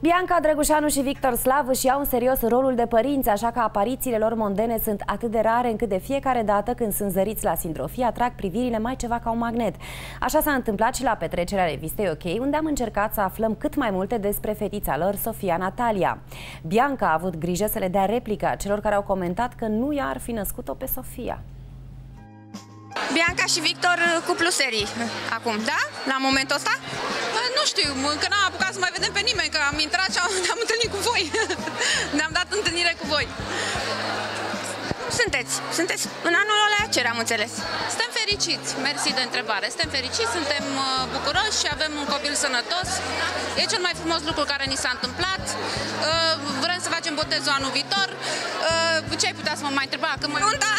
Bianca Drăgușanu și Victor Slav își iau în serios rolul de părinți, așa că aparițiile lor mondene sunt atât de rare încât de fiecare dată când sunt zăriți la sindrofie atrag privirile mai ceva ca un magnet. Așa s-a întâmplat și la petrecerea revistei OK, unde am încercat să aflăm cât mai multe despre fetița lor, Sofia Natalia. Bianca a avut grijă să le dea replica celor care au comentat că nu i ar fi născut-o pe Sofia. Bianca și Victor cuplu serii acum, da? La momentul ăsta? Nu știu, încă n-am apucat să mai vedem pe nimeni, că am intrat și ne-am întâlnit cu voi. Ne-am dat întâlnire cu voi. Sunteți, sunteți în anul ăla cer, am înțeles. Suntem fericiți, mersi de întrebare. Suntem fericiți, suntem uh, bucuroși și avem un copil sănătos. E cel mai frumos lucru care ni s-a întâmplat. Uh, vrem să facem botezul anul viitor. Uh, ce ai putea să mă mai întreba? Când mă... Nunta?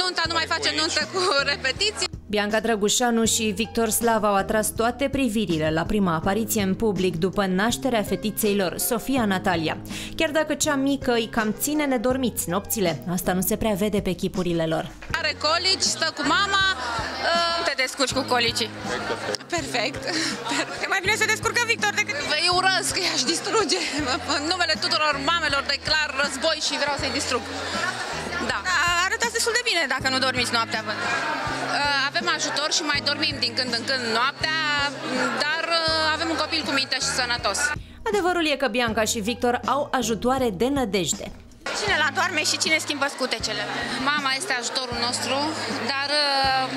Nunta nu mai face nuntă cu repetiții. Bianca Drăgușanu și Victor Slav au atras toate privirile la prima apariție în public după nașterea fetiței lor, Sofia Natalia. Chiar dacă cea mică îi cam ține nedormiți nopțile, asta nu se prea vede pe chipurile lor. Are colici, stă cu mama. Uh, te descurci cu colicii? Perfect. E mai bine să descurcă Victor decât... Îi urăsc, că i-aș distruge. În numele tuturor mamelor declar război și vreau să-i distrug. Da. da. Arătați destul de bine dacă nu dormiți noaptea, văd. Uh, avem ajutor și mai dormim din când în când noaptea, dar uh, avem un copil cu minte și sănătos. Adevărul e că Bianca și Victor au ajutoare de nădejde. Cine la doarme și cine schimbă scutecele? Mama este ajutorul nostru, dar uh,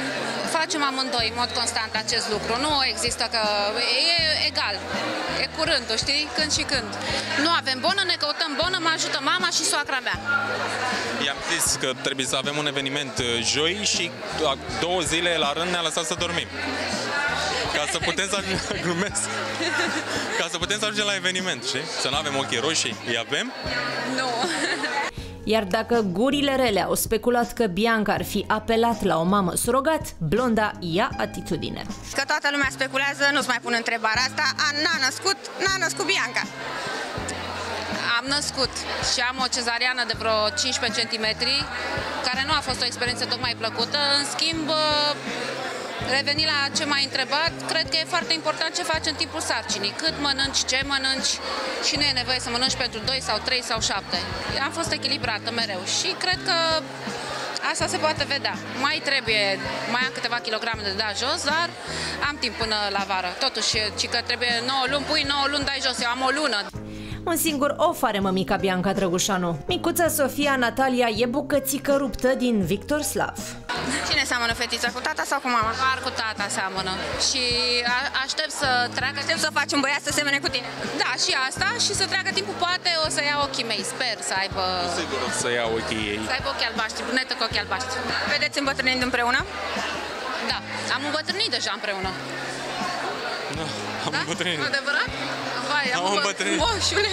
facem amândoi în mod constant acest lucru. Nu există că e egal, e curândul, știi? Când și când. Nu avem bonă, ne căutăm bonă, mă ajută mama și soacra mea. I-am zis că trebuie să avem un eveniment uh, joi și două zile la rând ne-a lăsat să dormim. Ca să putem să ajungem, glumesc, ca să putem să ajungem la eveniment, știi? Să nu avem ochii roșii, îi avem? Nu. Iar dacă gurile rele au speculat că Bianca ar fi apelat la o mamă surogat, Blonda ia atitudine. Că toată lumea speculează, nu-ți mai pun întrebarea asta, a, n-a născut, n-a născut Bianca. Am născut și am o cezariană de vreo 15 cm, care nu a fost o experiență tocmai plăcută. În schimb, Revenind la ce m-ai întrebat, cred că e foarte important ce faci în timpul sarcinii. Cât mănânci, ce mănânci și nu e nevoie să mănânci pentru 2 sau 3 sau 7. Am fost echilibrată mereu și cred că asta se poate vedea. Mai trebuie, mai am câteva kilograme de da jos, dar am timp până la vară. Totuși, ci că trebuie 9 luni, pui 9 luni, dai jos. Eu am o lună. Un singur of are mămica Bianca Drăgușanu. Micuța Sofia Natalia e bucățică ruptă din Victor Slav. Cine seamănă fetița, cu tata sau cu mama? Doar cu tata seamănă. Și aștept să treacă... Aștept să faci un băiat să semene cu tine. Da, și asta. Și să treacă timpul, poate o să ia ochii mei. Sper să aibă... Sigur o să ia ochii ei. Să aibă ochii albaștri, brunetă cu ochii albaștri. Vedeți îmbătrânind împreună? Da, am îmbătrânit deja împreună. Nu, am da? îmbătrânit. Adevărat? Vai, am, am îmbătrânit. Moșule!